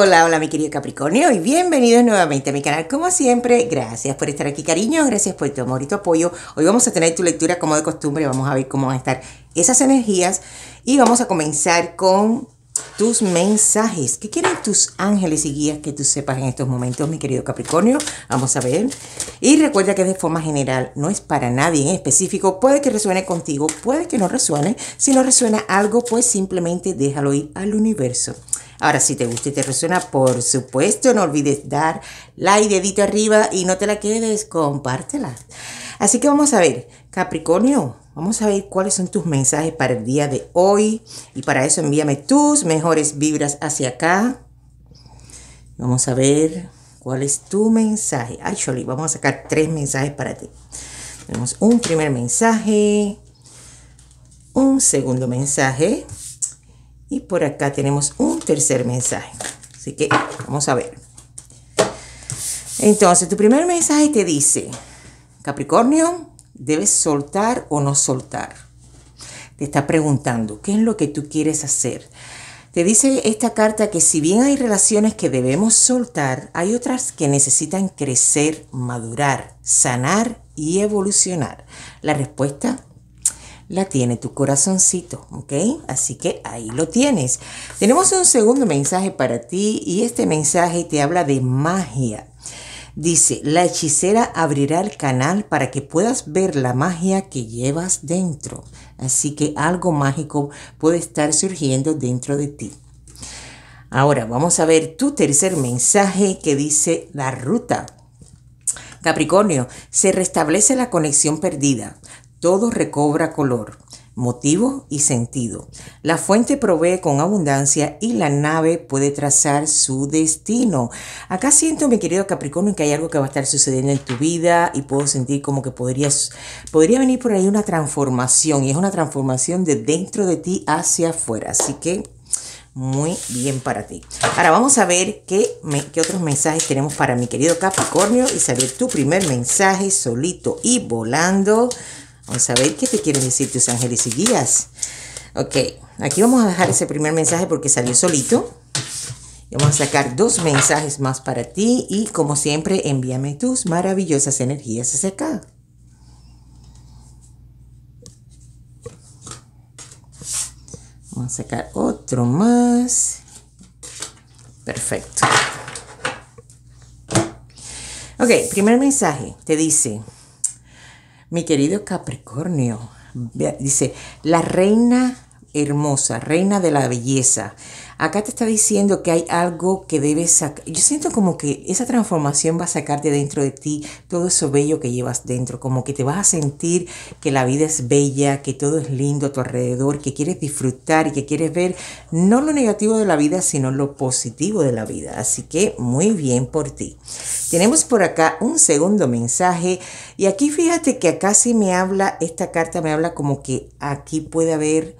Hola, hola mi querido Capricornio y bienvenidos nuevamente a mi canal. Como siempre, gracias por estar aquí cariño, gracias por tu amor y tu apoyo. Hoy vamos a tener tu lectura como de costumbre, vamos a ver cómo van a estar esas energías y vamos a comenzar con tus mensajes. ¿Qué quieren tus ángeles y guías que tú sepas en estos momentos, mi querido Capricornio? Vamos a ver. Y recuerda que de forma general no es para nadie en específico. Puede que resuene contigo, puede que no resuene. Si no resuena algo, pues simplemente déjalo ir al universo. Ahora, si te gusta y te resuena, por supuesto, no olvides dar like, dedito arriba y no te la quedes, compártela. Así que vamos a ver, Capricornio, vamos a ver cuáles son tus mensajes para el día de hoy. Y para eso envíame tus mejores vibras hacia acá. Vamos a ver cuál es tu mensaje. Actually, vamos a sacar tres mensajes para ti. Tenemos un primer mensaje, un segundo mensaje y por acá tenemos un tercer mensaje. Así que vamos a ver. Entonces, tu primer mensaje te dice, Capricornio, debes soltar o no soltar. Te está preguntando, ¿qué es lo que tú quieres hacer? Te dice esta carta que si bien hay relaciones que debemos soltar, hay otras que necesitan crecer, madurar, sanar y evolucionar. La respuesta la tiene tu corazoncito, ¿ok? Así que ahí lo tienes. Tenemos un segundo mensaje para ti y este mensaje te habla de magia. Dice, la hechicera abrirá el canal para que puedas ver la magia que llevas dentro. Así que algo mágico puede estar surgiendo dentro de ti. Ahora vamos a ver tu tercer mensaje que dice la ruta. Capricornio, se restablece la conexión perdida todo recobra color, motivo y sentido. La fuente provee con abundancia y la nave puede trazar su destino. Acá siento, mi querido Capricornio, que hay algo que va a estar sucediendo en tu vida y puedo sentir como que podrías, podría venir por ahí una transformación y es una transformación de dentro de ti hacia afuera. Así que muy bien para ti. Ahora vamos a ver qué, qué, otros mensajes tenemos para mi querido Capricornio y salir tu primer mensaje solito y volando. Vamos a ver qué te quieren decir tus ángeles y guías. Ok, aquí vamos a dejar ese primer mensaje porque salió solito. Y vamos a sacar dos mensajes más para ti y como siempre envíame tus maravillosas energías hacia acá. Vamos a sacar otro más. Perfecto. Ok, primer mensaje te dice, mi querido Capricornio, dice, la reina hermosa, reina de la belleza. Acá te está diciendo que hay algo que debes sacar. Yo siento como que esa transformación va a sacarte dentro de ti todo eso bello que llevas dentro, como que te vas a sentir que la vida es bella, que todo es lindo a tu alrededor, que quieres disfrutar y que quieres ver no lo negativo de la vida, sino lo positivo de la vida. Así que muy bien por ti. Tenemos por acá un segundo mensaje y aquí fíjate que acá sí me habla, esta carta me habla como que aquí puede haber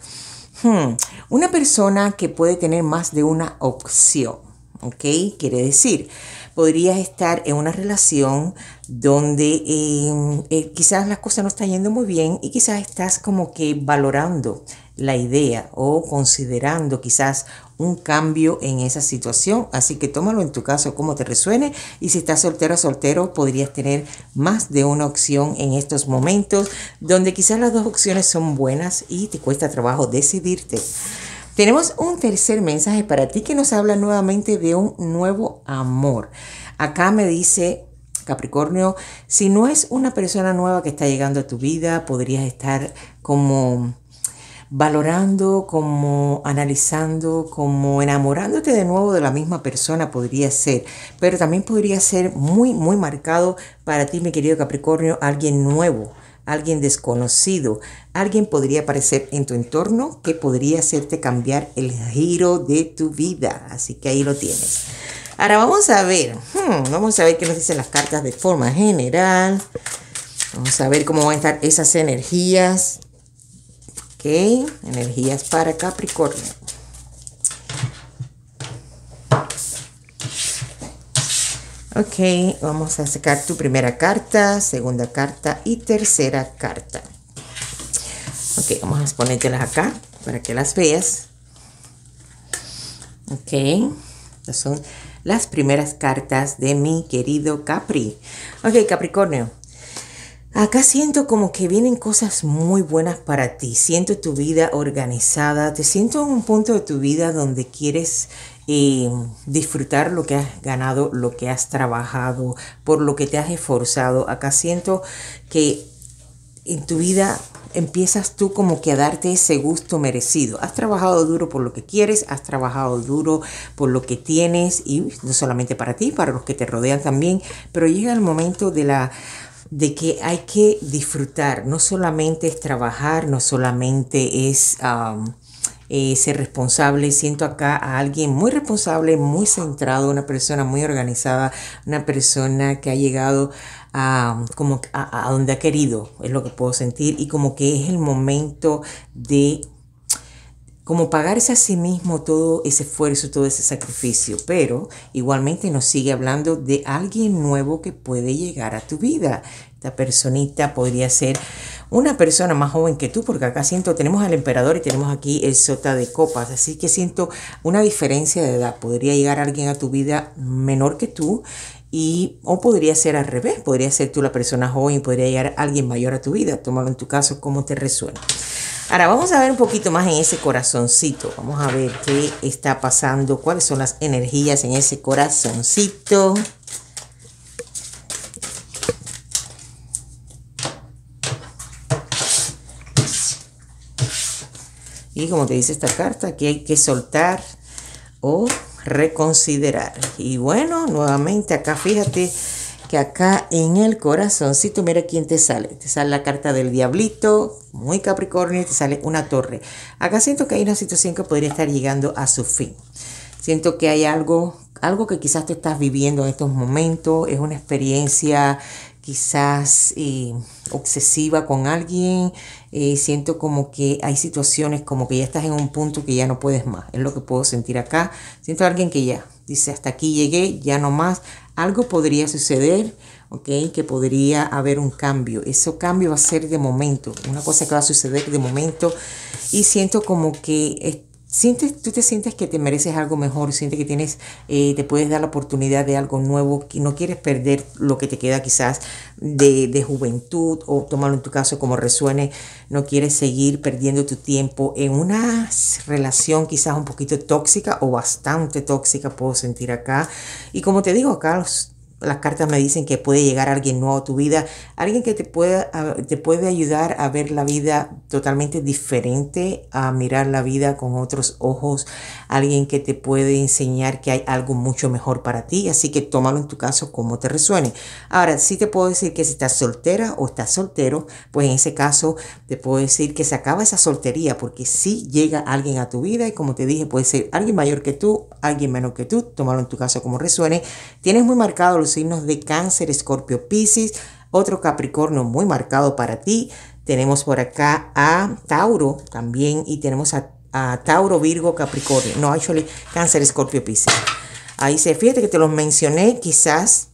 hmm, una persona que puede tener más de una opción, ¿ok? Quiere decir, podrías estar en una relación donde em, eh, quizás las cosas no están yendo muy bien y quizás estás como que valorando la idea o considerando quizás un cambio en esa situación. Así que tómalo en tu caso como te resuene y si estás soltero o soltero podrías tener más de una opción en estos momentos donde quizás las dos opciones son buenas y te cuesta trabajo decidirte. Tenemos un tercer mensaje para ti que nos habla nuevamente de un nuevo amor. Acá me dice Capricornio, si no es una persona nueva que está llegando a tu vida, podrías estar como valorando, como analizando, como enamorándote de nuevo de la misma persona podría ser, pero también podría ser muy, muy marcado para ti, mi querido Capricornio, alguien nuevo, alguien desconocido, alguien podría aparecer en tu entorno que podría hacerte cambiar el giro de tu vida. Así que ahí lo tienes. Ahora vamos a ver, hmm, vamos a ver qué nos dicen las cartas de forma general. Vamos a ver cómo van a estar esas energías. Ok, energías para Capricornio. Ok, vamos a sacar tu primera carta, segunda carta y tercera carta. Ok, vamos a ponértelas acá para que las veas. Ok, Estas son las primeras cartas de mi querido Capri. Ok, Capricornio. Acá siento como que vienen cosas muy buenas para ti. Siento tu vida organizada. Te siento en un punto de tu vida donde quieres eh, disfrutar lo que has ganado, lo que has trabajado, por lo que te has esforzado. Acá siento que en tu vida empiezas tú como que a darte ese gusto merecido. Has trabajado duro por lo que quieres, has trabajado duro por lo que tienes y no solamente para ti, para los que te rodean también, pero llega el momento de la de que hay que disfrutar, no solamente es trabajar, no solamente es eh, ser responsable, siento acá a alguien muy responsable, muy centrado, una persona muy organizada, una persona que ha llegado a, como a, donde ha querido, es lo que puedo sentir, y como que es el momento de como pagarse a sí mismo todo ese esfuerzo, todo ese sacrificio, pero igualmente nos sigue hablando de alguien nuevo que puede llegar a tu vida. Esta personita podría ser una persona más joven que tú, porque acá siento, tenemos al emperador y tenemos aquí el sota de copas, así que siento una diferencia de edad. Podría llegar alguien a tu vida menor que tú y o podría ser al revés, podría ser tú la persona joven y podría llegar alguien mayor a tu vida. Tómalo en tu caso como te resuena. Ahora vamos a ver un poquito más en ese corazoncito. Vamos a ver qué está pasando, cuáles son las energías en ese corazoncito. Y como te dice esta carta, que hay que soltar o reconsiderar. Y bueno, nuevamente acá fíjate que acá en el corazoncito, mira quién te sale. Te sale la carta del diablito, muy capricornio, y te sale una torre. Acá siento que hay una situación que podría estar llegando a su fin. Siento que hay algo, algo que quizás te estás viviendo en estos momentos. Es una experiencia quizás eh, obsesiva con alguien. Eh, siento como que hay situaciones como que ya estás en un punto que ya no puedes más. Es lo que puedo sentir acá. Siento a alguien que ya dice hasta aquí llegué, ya no más algo podría suceder, ¿ok? Que podría haber un cambio. Ese cambio va a ser de momento, una cosa que va a suceder de momento y siento como que sientes, tú te sientes que te mereces algo mejor, sientes que tienes, eh, te puedes dar la oportunidad de algo nuevo, que no quieres perder lo que te queda quizás de, de, juventud o tomarlo en tu caso como resuene, no quieres seguir perdiendo tu tiempo en una relación quizás un poquito tóxica o bastante tóxica, puedo sentir acá. Y como te digo, acá las cartas me dicen que puede llegar alguien nuevo a tu vida, alguien que te, pueda, te puede ayudar a ver la vida totalmente diferente, a mirar la vida con otros ojos, alguien que te puede enseñar que hay algo mucho mejor para ti, así que tómalo en tu caso como te resuene. Ahora, sí te puedo decir que si estás soltera o estás soltero, pues en ese caso te puedo decir que se acaba esa soltería, porque si llega alguien a tu vida y como te dije, puede ser alguien mayor que tú, alguien menor que tú, tómalo en tu caso como resuene. Tienes muy marcado los signos de cáncer, escorpio, piscis, otro capricornio muy marcado para ti. Tenemos por acá a Tauro también y tenemos a, Tauro, Virgo, Capricornio. No, actually, cáncer, escorpio, piscis. Ahí se fíjate que te los mencioné, quizás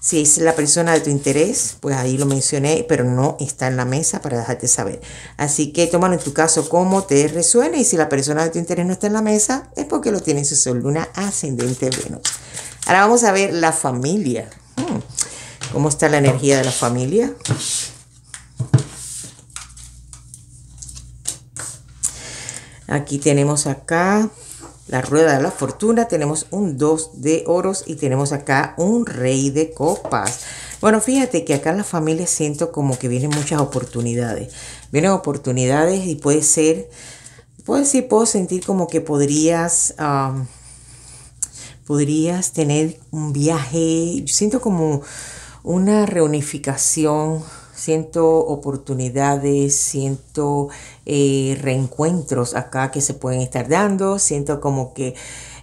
si es la persona de tu interés, pues ahí lo mencioné, pero no está en la mesa para dejarte saber. Así que tómalo en tu caso como te resuene y si la persona de tu interés no está en la mesa, es porque lo tiene en su sol, luna ascendente Venus. Ahora vamos a ver la familia. Hmm, ¿Cómo está la energía de la familia? Aquí tenemos acá la rueda de la fortuna, tenemos un 2 de oros y tenemos acá un rey de copas. Bueno, fíjate que acá en la familia siento como que vienen muchas oportunidades. Vienen oportunidades y puede ser, puedo decir, puedo sentir como que podrías podrías tener un viaje, yo siento como una reunificación, siento oportunidades, siento eh, reencuentros acá que se pueden estar dando, siento como que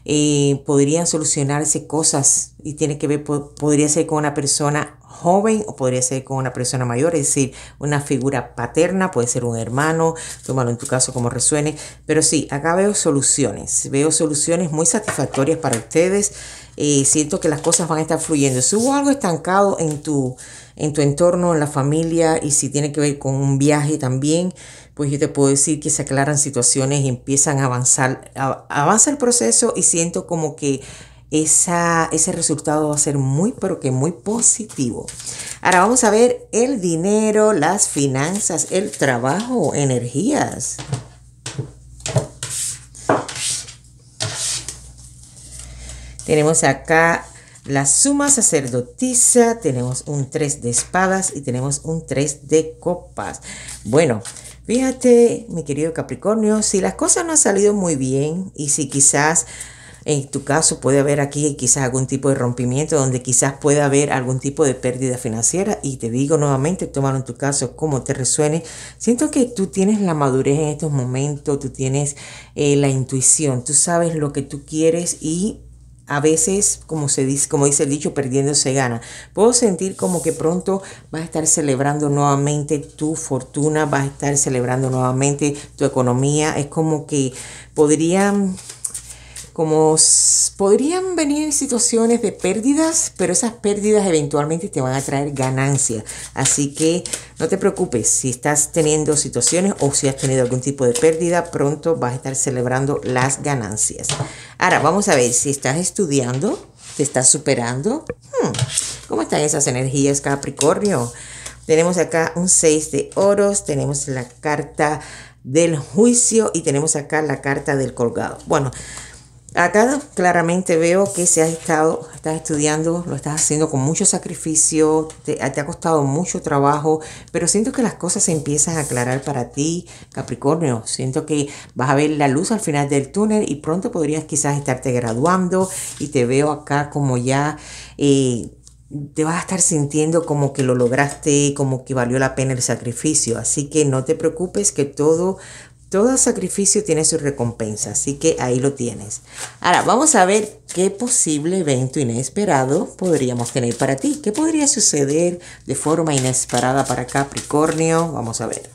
eh, podrían solucionarse cosas y tiene que ver, podría ser con una persona joven o podría ser con una persona mayor, es decir, una figura paterna, puede ser un hermano, tómalo en tu caso como resuene, pero sí, acá veo soluciones, veo soluciones muy satisfactorias para ustedes, eh, siento que las cosas van a estar fluyendo. Si hubo algo estancado en tu, en tu entorno, en la familia y si tiene que ver con un viaje también, pues yo te puedo decir que se aclaran situaciones y empiezan a avanzar, avanza el proceso y siento como que esa, ese resultado va a ser muy, pero que muy positivo. Ahora vamos a ver el dinero, las finanzas, el trabajo, energías. Tenemos acá la suma sacerdotisa, tenemos un 3 de espadas y tenemos un 3 de copas. Bueno, fíjate, mi querido Capricornio, si las cosas no han salido muy bien y si quizás en tu caso puede haber aquí quizás algún tipo de rompimiento donde quizás pueda haber algún tipo de pérdida financiera y te digo nuevamente, tómalo tu caso como te resuene. Siento que tú tienes la madurez en estos momentos, tú tienes eh, la intuición, tú sabes lo que tú quieres y a veces, como se dice, como dice el dicho, perdiendo se gana. Puedo sentir como que pronto vas a estar celebrando nuevamente tu fortuna, vas a estar celebrando nuevamente tu economía. Es como que podrían como podrían venir situaciones de pérdidas, pero esas pérdidas eventualmente te van a traer ganancias. Así que no te preocupes si estás teniendo situaciones o si has tenido algún tipo de pérdida, pronto vas a estar celebrando las ganancias. Ahora vamos a ver si estás estudiando, te estás superando. Hmm, ¿Cómo están esas energías, Capricornio? Tenemos acá un 6 de oros, tenemos la carta del juicio y tenemos acá la carta del colgado. Bueno, Acá claramente veo que si has estado, estás estudiando, lo estás haciendo con mucho sacrificio, te, ha costado mucho trabajo, pero siento que las cosas se empiezan a aclarar para ti, Capricornio. Siento que vas a ver la luz al final del túnel y pronto podrías quizás estarte graduando y te veo acá como ya... Eh, te vas a estar sintiendo como que lo lograste, como que valió la pena el sacrificio. Así que no te preocupes que todo todo sacrificio tiene su recompensa, así que ahí lo tienes. Ahora, vamos a ver qué posible evento inesperado podríamos tener para ti. ¿Qué podría suceder de forma inesperada para Capricornio? Vamos a ver.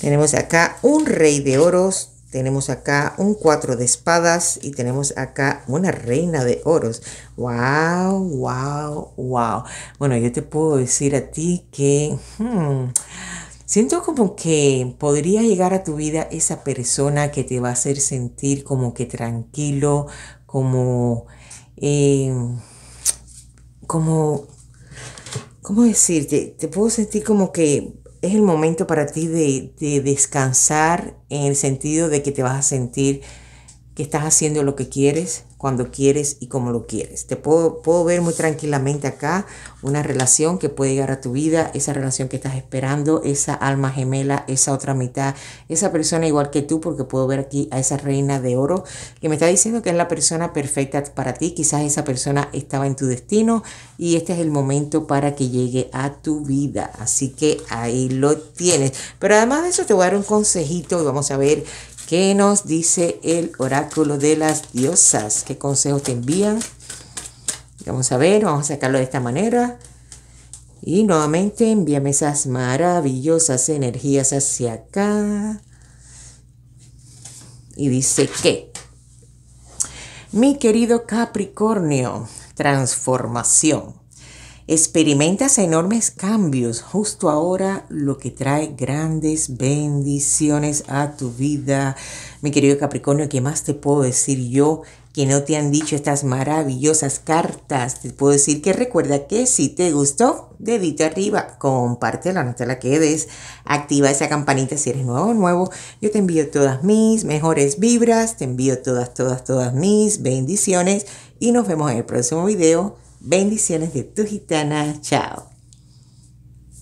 Tenemos acá un rey de oros, tenemos acá un cuatro de espadas y tenemos acá una reina de oros. ¡Wow! ¡Wow! ¡Wow! Bueno, yo te puedo decir a ti que... Hmm, siento como que podría llegar a tu vida esa persona que te va a hacer sentir como que tranquilo, como... Eh, como... ¿Cómo decirte? Te puedo sentir como que es el momento para ti de, de, descansar en el sentido de que te vas a sentir que estás haciendo lo que quieres, cuando quieres y como lo quieres. Te puedo, puedo ver muy tranquilamente acá una relación que puede llegar a tu vida, esa relación que estás esperando, esa alma gemela, esa otra mitad, esa persona igual que tú, porque puedo ver aquí a esa reina de oro que me está diciendo que es la persona perfecta para ti. Quizás esa persona estaba en tu destino y este es el momento para que llegue a tu vida. Así que ahí lo tienes. Pero además de eso te voy a dar un consejito y vamos a ver ¿Qué nos dice el oráculo de las diosas? ¿Qué consejos te envían? Vamos a ver, vamos a sacarlo de esta manera. Y nuevamente envíame esas maravillosas energías hacia acá. Y dice que, mi querido Capricornio, transformación. Experimentas enormes cambios justo ahora, lo que trae grandes bendiciones a tu vida. Mi querido Capricornio, ¿qué más te puedo decir yo que no te han dicho estas maravillosas cartas? Te puedo decir que recuerda que si te gustó, dedito arriba, compártela, no te la quedes, activa esa campanita si eres nuevo o nuevo. Yo te envío todas mis mejores vibras, te envío todas, todas, todas mis bendiciones y nos vemos en el próximo video. Bendiciones de tu gitana. Chao.